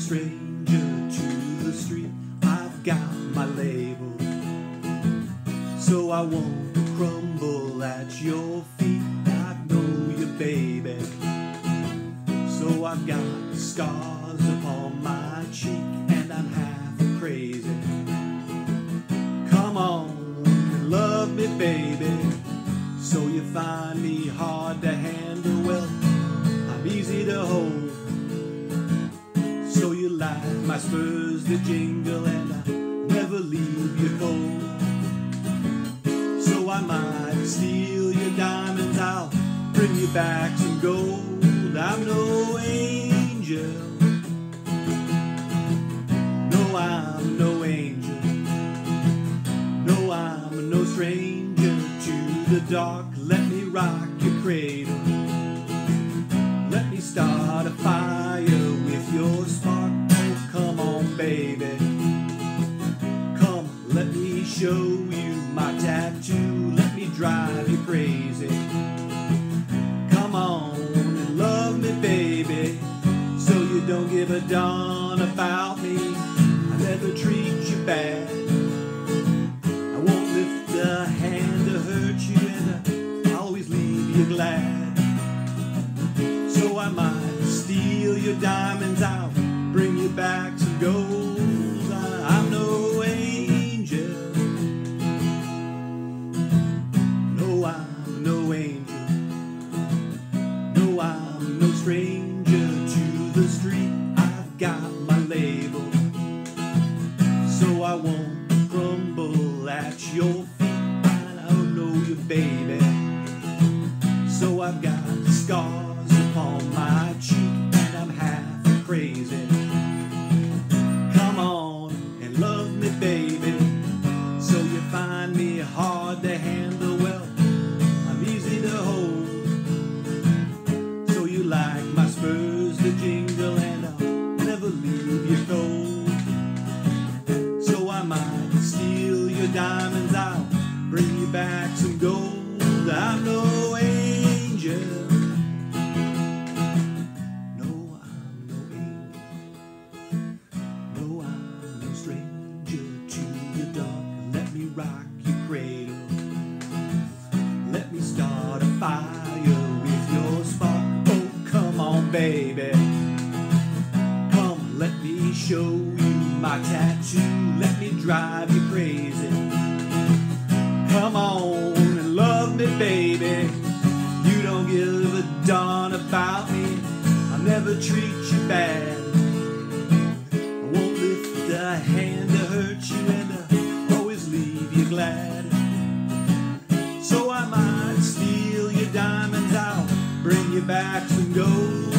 stranger to the street. I've got my label, so I won't crumble at your feet. I know you, baby, so I've got scars upon my cheek, and I'm half crazy. Come on, love me, baby. So you find me hard to handle. Well, I'm easy to hold. My spurs to jingle and I never leave you cold. So I might steal your diamonds, I'll bring you back some gold. I'm no angel. No, I'm no angel. No, I'm no stranger to the dark. Let me rock your cradle. Let me start a fire show you my tattoo. Let me drive you crazy. Come on and love me, baby. So you don't give a darn about me. I never treat you bad. I won't lift a hand to hurt you, and I always leave you glad. So I might steal your diamonds out, bring you back some gold. I- I'm no stranger to the street. I've got my label, so I won't crumble at your feet. I don't know you, baby. So I've got rock your cradle. Let me start a fire with your spark. Oh, come on, baby. Come, let me show you my tattoo. Let me drive you crazy. Come on and love me, baby. You don't give a darn about me. I'll never treat you bad. Diamonds out, bring